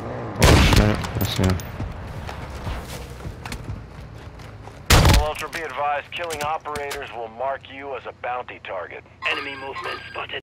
Oh shit, I see him. All Ultra be advised, killing operators will mark you as a bounty target. Enemy movement spotted.